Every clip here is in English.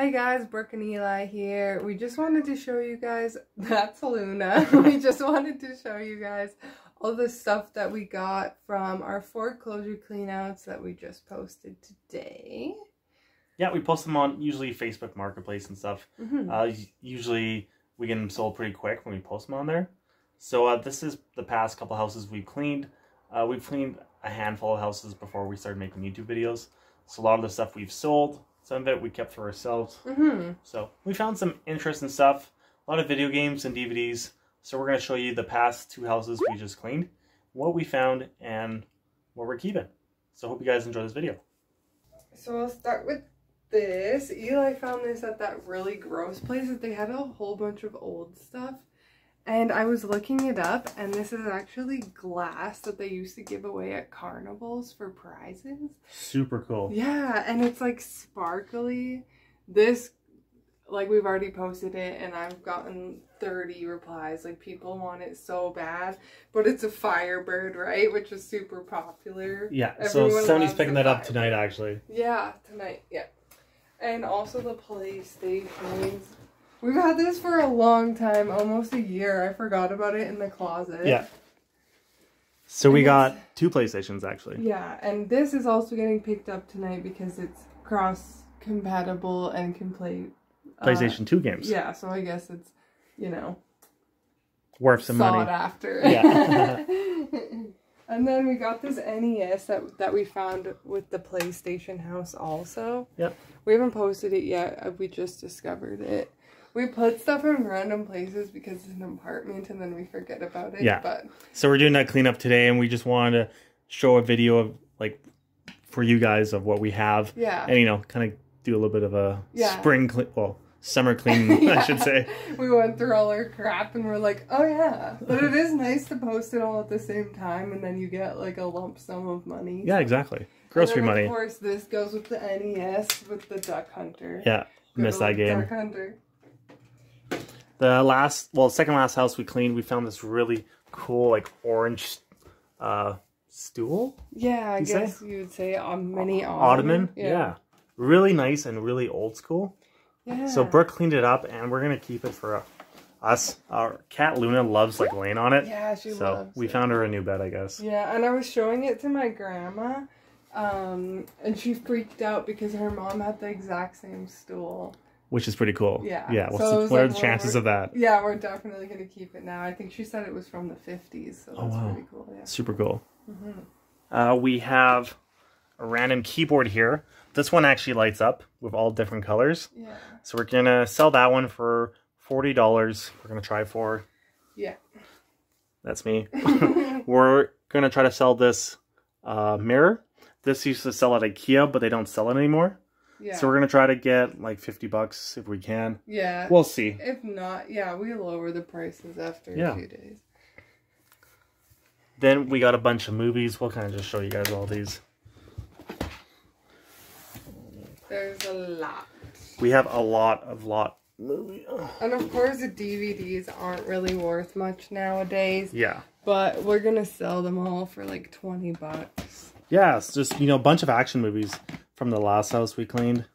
Hey guys, Brooke and Eli here. We just wanted to show you guys, that's Luna. we just wanted to show you guys all the stuff that we got from our foreclosure cleanouts that we just posted today. Yeah, we post them on usually Facebook Marketplace and stuff. Mhm. Uh, usually we get them sold pretty quick when we post them on there. So uh, this is the past couple houses we've cleaned. Uh, we've cleaned a handful of houses before we started making YouTube videos. So a lot of the stuff we've sold, some of it we kept for ourselves. Mhm. So we found some interesting stuff, a lot of video games and DVDs. So we're going to show you the past two houses we just cleaned, what we found, and what we're keeping. So hope you guys enjoy this video. So I'll start with this. Eli found this at that really gross place that they had a whole bunch of old stuff. And I was looking it up, and this is actually glass that they used to give away at carnivals for prizes. Super cool. Yeah, and it's like sparkly. This, like, we've already posted it, and I've gotten 30 replies. Like, people want it so bad. But it's a Firebird, right? Which is super popular. Yeah, so Everyone Sony's loves picking that up tonight, actually. Yeah, tonight, yeah. And also the PlayStations. We've had this for a long time, almost a year. I forgot about it in the closet. Yeah. So we got two PlayStations, actually. Yeah, and this is also getting picked up tonight because it's cross compatible and can play uh, PlayStation 2 games. Yeah, so I guess it's, you know, Worth some sought money. after. Yeah. and then we got this NES that that we found with the PlayStation House also. Yep. We haven't posted it yet. uh, We just discovered it. We put stuff in random places because it's an apartment and then we forget about it. Yeah. But So we're doing that cleanup today, and we just wanted to show a video of, like, for you guys of what we have. yeah. And, you know, kind of do a little bit of a Yeah. spring clean, well, summer clean, I should say. We went through all our crap and we're like, oh yeah. But it is nice to post it all at the same time and then you get like a lump sum of money. Yeah, exactly. Grocery money. Of course, this goes with the NES with the Duck Hunter. Yeah, missed that game. Duck Hunter. The last, well, second last house we cleaned, we found this really cool, like, orange uh stool Yeah, I You say? guess you would say a mini ottoman. ottoman. Yeah. Really nice and really old school. Yeah. So Brooke cleaned it up, and we're gonna keep it for us. Our cat Luna loves like laying on it, Yeah, she so loves we it. found her a new bed, I guess. Yeah, and I was showing it to my grandma, um, and she freaked out because her mom had the exact same stool. Which is pretty cool. Yeah, Yeah. so What's it the, what are the chances of that? Yeah, we're definitely gonna keep it now. I think she said it was from the fifties, so Oh, that's wow. pretty cool. Yeah. Super cool. Mhm. Uh, we have a random keyboard here. This one actually lights up with all different colors. Yeah. So we're gonna sell that one for forty dollars. We're gonna try for. Yeah. That's me. we're gonna try to sell this uh, mirror. This used to sell at IKEA, but they don't sell it anymore. Yeah. So we're gonna try to get like fifty bucks if we can. yeah. We'll see. if not, yeah, we lower the prices after Yeah. a few days. Then we got a bunch of movies. We'll kind of just show you guys all these. There's a lot. We have a lot of lot movie. And of course, the DVDs aren't really worth much nowadays, Yeah. but we're gonna sell them all for like 20 bucks. Yeah, it's just, you know, a bunch of action movies from the last house we cleaned.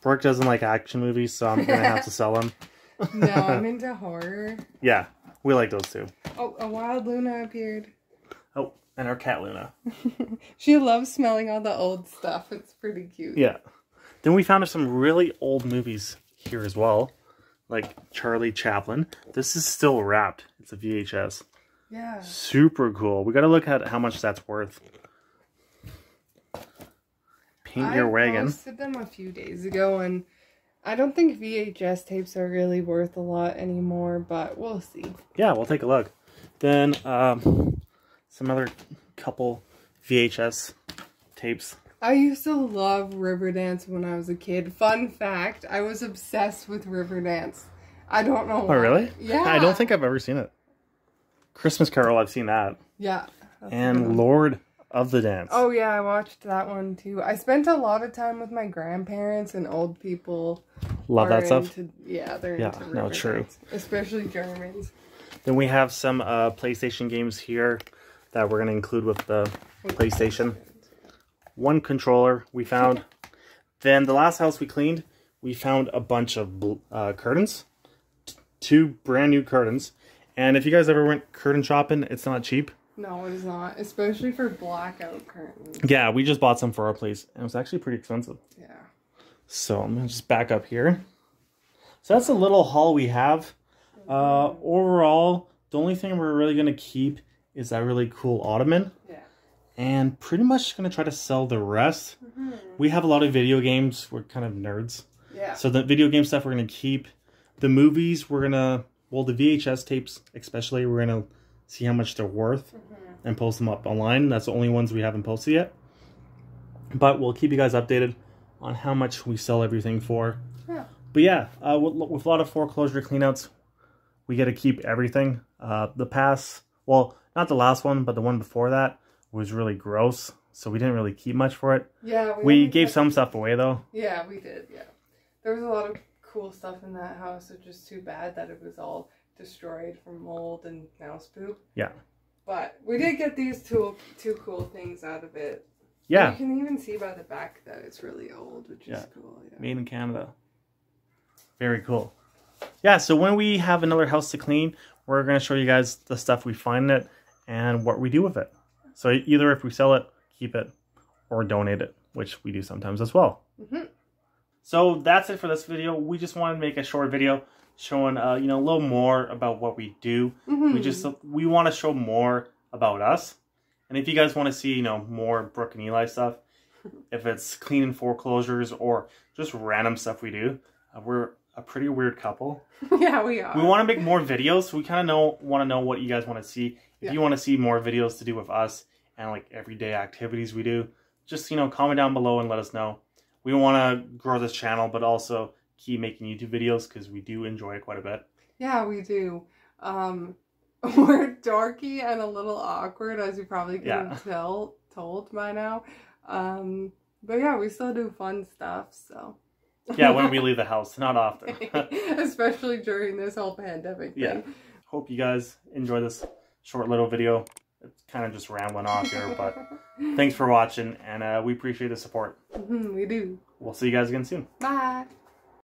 Brooke doesn't like action movies, so I'm to have to sell them. No, I'm into horror. Yeah, we like those too. Oh, a wild Luna appeared. Oh, and our cat Luna. She loves smelling all the old stuff. It's pretty cute. Yeah. Then we found some really old movies here as well, like Charlie Chaplin. This is still wrapped. It's a VHS. Yeah. Super cool. We got to look at how much that's worth. Paint your wagon. I posted them a few days ago, and I don't think VHS tapes are really worth a lot anymore, but we'll see. Yeah, we'll take a look. Then um, some other couple VHS tapes. I used to love Riverdance when I was a kid. Fun fact, I was obsessed with Riverdance. I don't know Oh, really? Yeah. I don't think I've ever seen it. Christmas Carol, I've seen that. Yeah. And. Lord of the Dance. Oh yeah, I watched that one too. I spent a lot of time with my grandparents and old people. Love that stuff. Into, yeah, they're Yeah, into no, true. Riverdance, especially Germans. Then we have some uh, PlayStation games here that we're going to include with the PlayStation. One controller we found. Then the last house we cleaned, we found a bunch of uh, curtains, two brand new curtains. And if you guys ever went curtain shopping, it's not cheap. No, it is not, especially for blackout curtains. Yeah, we just bought some for our place, and it was actually pretty expensive. Yeah. So I'm gonna just back up here. So that's a little haul we have. Uh, overall, the only thing we're really gonna keep is that really cool ottoman. Yeah. And pretty much gonna try to sell the rest. Mm-hmm. We have a lot of video games. We're kind of nerds. Yeah. So the video game stuff we're gonna keep. The movies we're gonna well the VHS tapes especially we're gonna see how much they're worth Mhm. And post them up online. That's the only ones we haven't posted yet. But we'll keep you guys updated on how much we sell everything for. Yeah. But yeah, uh, with, with a lot of foreclosure cleanouts, we got to keep everything. Uh, the past, well, not the last one, but the one before that was really gross. So we didn't really keep much for it. Yeah. We haven't gave some stuff away though. Yeah, we did. Yeah. There was a lot of cool stuff in that house. It's just too bad that it was all destroyed from mold and mouse poop. Yeah. But we did get these two two cool things out of it. Yeah, You can even see by the back that it's really old, which Yeah. is cool. Yeah. made in Canada. Very cool. Yeah, so when we have another house to clean, we're going to show you guys the stuff we find in it and what we do with it. So either if we sell it, keep it, or donate it, which we do sometimes as well. Mhm. So that's it for this video. We just wanted to make a short video showing, uh, you know, a little more about what we do. We Mhm. just we want to show more about us. And if you guys want to see, you know, more Brooke and Eli stuff, if it's cleaning foreclosures or just random stuff we do, uh, we're a pretty weird couple. yeah, we are. We want to make more videos. We kind of know want to know what you guys want to see. If Yeah. you want to see more videos to do with us and like everyday activities we do, just you know comment down below and let us know. We want to grow this channel, but also keep making YouTube videos because we do enjoy it quite a bit. Yeah, we do. Um, we're dorky and a little awkward, as you probably can Yeah. tell told by now. Um, but yeah, we still do fun stuff. So Yeah, when we leave the house, not often. especially during this whole pandemic thing. Yeah. Hope you guys enjoy this short little video. It's kind of just rambling off here, but thanks for watching, and uh, we appreciate the support. Mhm, we do. We'll see you guys again soon. Bye.